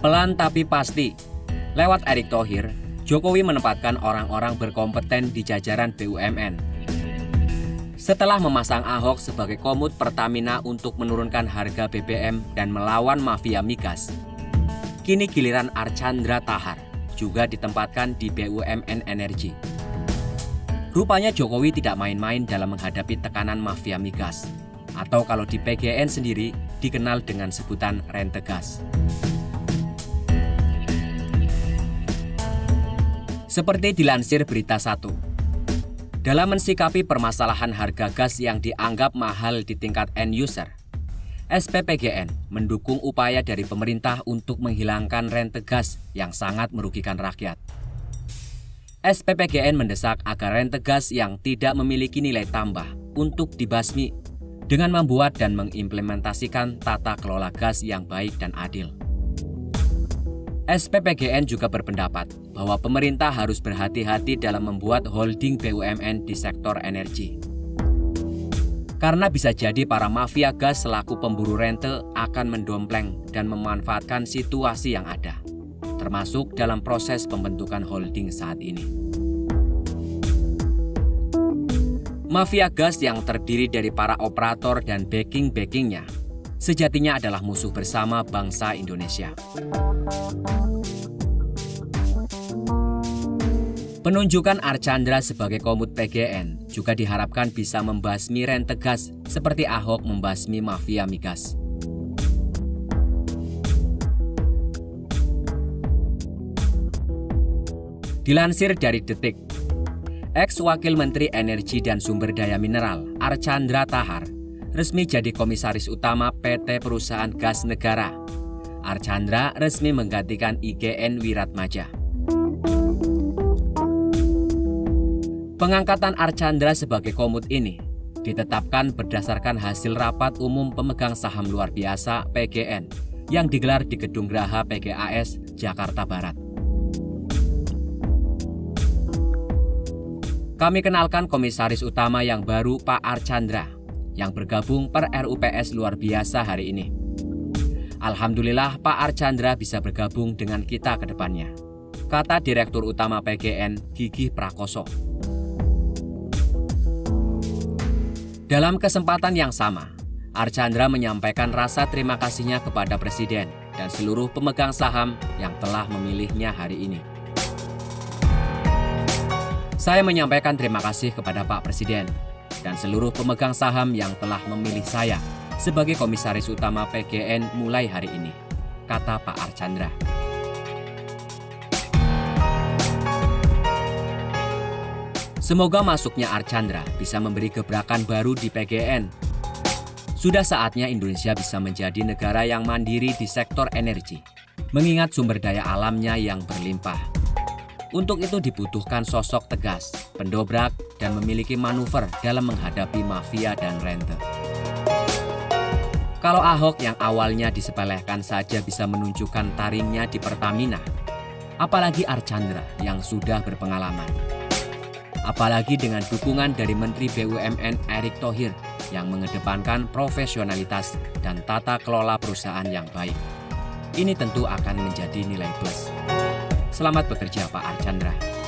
Pelan tapi pasti, lewat Erick Thohir, Jokowi menempatkan orang-orang berkompeten di jajaran BUMN. Setelah memasang Ahok sebagai komut Pertamina untuk menurunkan harga BBM dan melawan mafia migas, kini giliran Archandra Tahar juga ditempatkan di BUMN Energi. Rupanya Jokowi tidak main-main dalam menghadapi tekanan mafia migas, atau kalau di PGN sendiri dikenal dengan sebutan rentegas. Seperti dilansir Berita Satu, dalam mensikapi permasalahan harga gas yang dianggap mahal di tingkat end user, SPPGN mendukung upaya dari pemerintah untuk menghilangkan rente gas yang sangat merugikan rakyat. SPPGN mendesak agar rente gas yang tidak memiliki nilai tambah untuk dibasmi dengan membuat dan mengimplementasikan tata kelola gas yang baik dan adil. SPPGN juga berpendapat bahwa pemerintah harus berhati-hati dalam membuat holding BUMN di sektor energi. Karena bisa jadi para mafia gas selaku pemburu rente akan mendompleng dan memanfaatkan situasi yang ada, termasuk dalam proses pembentukan holding saat ini. Mafia gas yang terdiri dari para operator dan backing-backingnya sejatinya adalah musuh bersama bangsa Indonesia. Penunjukan Archandra sebagai komut PGN juga diharapkan bisa membasmi rente gas seperti Ahok membasmi mafia migas. Dilansir dari Detik, ex-wakil Menteri Energi dan Sumber Daya Mineral Archandra Tahar resmi jadi komisaris utama PT Perusahaan Gas Negara. Archandra resmi menggantikan IGN Wiratmaja. Pengangkatan Archandra sebagai komut ini ditetapkan berdasarkan hasil rapat umum pemegang saham luar biasa PGN yang digelar di Gedung Graha PGAS, Jakarta Barat. Kami kenalkan komisaris utama yang baru Pak Archandra yang bergabung per RUPS luar biasa hari ini. Alhamdulillah Pak Archandra bisa bergabung dengan kita ke depannya, kata Direktur Utama PGN Gigi Prakoso. Dalam kesempatan yang sama, Archandra menyampaikan rasa terima kasihnya kepada Presiden dan seluruh pemegang saham yang telah memilihnya hari ini. Saya menyampaikan terima kasih kepada Pak Presiden dan seluruh pemegang saham yang telah memilih saya sebagai komisaris utama PGN mulai hari ini, kata Pak Archandra. Semoga masuknya Archandra bisa memberi gebrakan baru di PGN. Sudah saatnya Indonesia bisa menjadi negara yang mandiri di sektor energi, mengingat sumber daya alamnya yang berlimpah. Untuk itu dibutuhkan sosok tegas, pendobrak, dan memiliki manuver dalam menghadapi mafia dan rente. Kalau Ahok yang awalnya disepelekan saja bisa menunjukkan taringnya di Pertamina, apalagi Archandra yang sudah berpengalaman. Apalagi dengan dukungan dari Menteri BUMN Erick Thohir yang mengedepankan profesionalitas dan tata kelola perusahaan yang baik. Ini tentu akan menjadi nilai plus. Selamat bekerja Pak Archandra.